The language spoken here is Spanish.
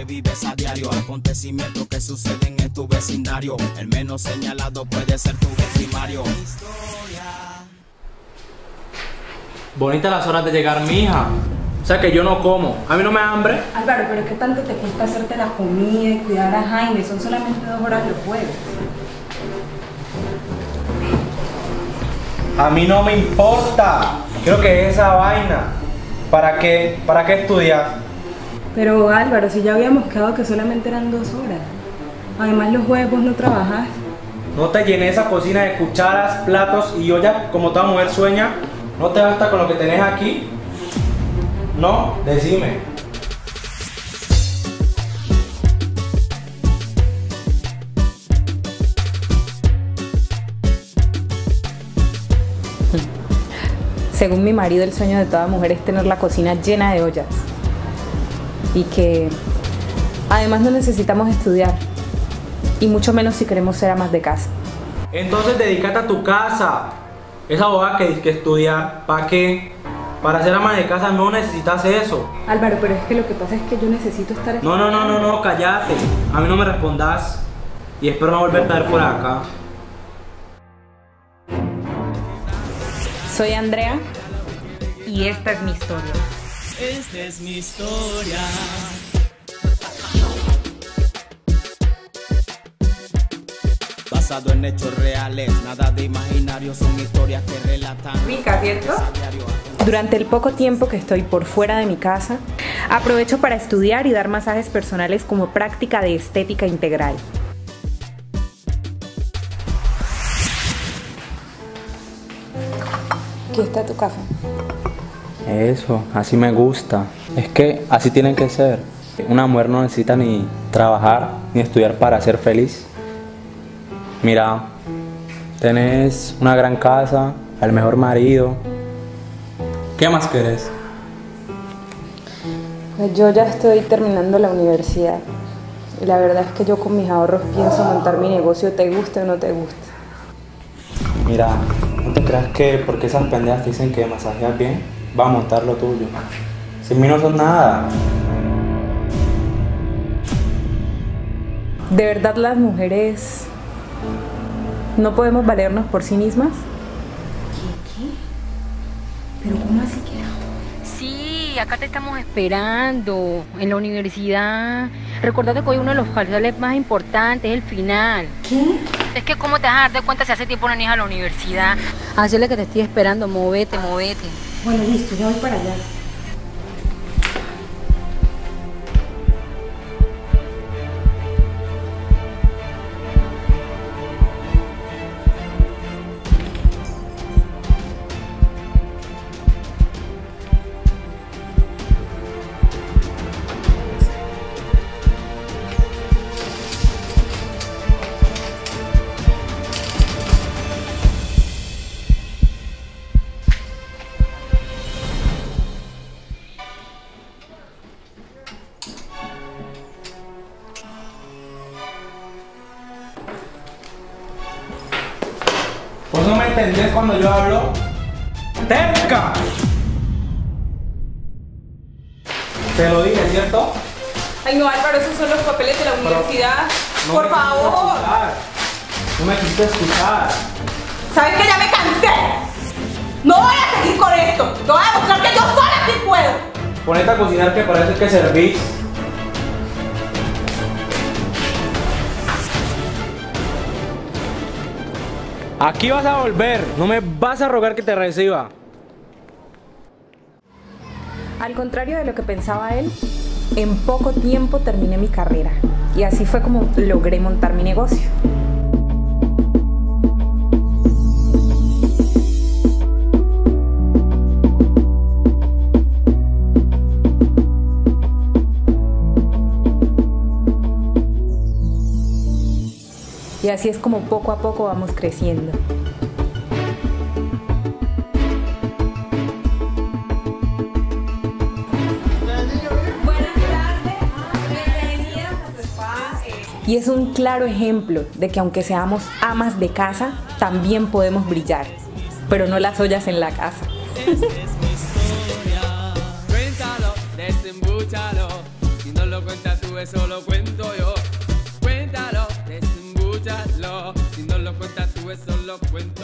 que vives a diario. Acontecimientos que suceden en tu vecindario. El menos señalado puede ser tu primario. Bonitas las horas de llegar, mija. O sea que yo no como. A mí no me da hambre. Álvaro, pero ¿qué tanto te cuesta hacerte la comida y cuidar a Jaime? Son solamente dos horas los jueves. A mí no me importa. Creo que es esa vaina. ¿Para qué? ¿Para qué estudiar? Pero Álvaro, si ya habíamos quedado que solamente eran dos horas. Además los jueves vos no trabajás. No te llené esa cocina de cucharas, platos y ollas como toda mujer sueña. ¿No te basta con lo que tenés aquí? No, decime. Según mi marido, el sueño de toda mujer es tener la cocina llena de ollas. Y que además no necesitamos estudiar. Y mucho menos si queremos ser amas de casa. Entonces dedícate a tu casa. Esa boba que, que estudiar, ¿para qué? Para ser ama de casa no necesitas eso. Álvaro, pero es que lo que pasa es que yo necesito estar... No, no, no, no, no, cállate. A mí no me respondas. Y espero no volverte a ver por acá. Soy Andrea y esta es mi historia. Esta es mi historia. Basado en hechos reales, nada de imaginario, son historias que relatan. Rica, ¿cierto? Durante el poco tiempo que estoy por fuera de mi casa, aprovecho para estudiar y dar masajes personales como práctica de estética integral. Aquí está tu café. Eso, así me gusta. Es que así tienen que ser. Una mujer no necesita ni trabajar ni estudiar para ser feliz. Mira, tenés una gran casa, al mejor marido. ¿Qué más querés? Pues yo ya estoy terminando la universidad. Y la verdad es que yo con mis ahorros pienso montar mi negocio, te guste o no te guste. Mira, no te creas que porque esas pendejas te dicen que masajeas bien, va a montar lo tuyo. Sin mí no son nada. ¿De verdad las mujeres no podemos valernos por sí mismas? ¿Pero cómo así que Sí, acá te estamos esperando, en la universidad. Recordate que hoy uno de los parciales más importantes es el final. ¿Qué? Es que cómo te vas a dar de cuenta si hace tiempo no vienes a la universidad. Hacerle que te estoy esperando, movete, movete. Bueno, listo, ya voy para allá. ¿Vos no me entendés cuando yo hablo? ¡Terca! Te lo dije, ¿cierto? Ay, no, Álvaro, esos son los papeles de la universidad. No Por favor. No me quisiste escuchar. ¿Sabes que ya me cansé? No voy a seguir con esto. Te voy a demostrar que yo sola sí puedo. Ponete a cocinar que parece que servís. Aquí vas a volver, no me vas a rogar que te reciba. Al contrario de lo que pensaba él, en poco tiempo terminé mi carrera. Y así fue como logré montar mi negocio. Así es como poco a poco vamos creciendo. Y es un claro ejemplo de que aunque seamos amas de casa, también podemos brillar, pero no las ollas en la casa. Esta es mi historia. Cuéntalo, desembúchalo. Si no lo cuentas tú, eso lo cuento yo. Cuéntalo, desembúchalo.